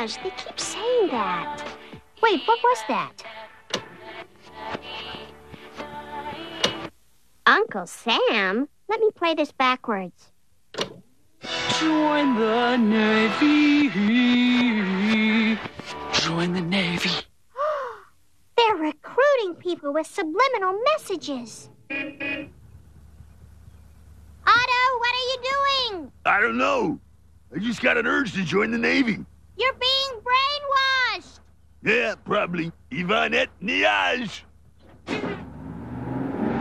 brainwashed. They keep saying that. Wait, what was that? Uncle Sam? Let me play this backwards. Join the Navy. Join the Navy. They're recruiting people with subliminal messages. Otto, what are you doing? I don't know. I just got an urge to join the Navy. You're being brainwashed. Yeah, probably. Yvan eht nioj.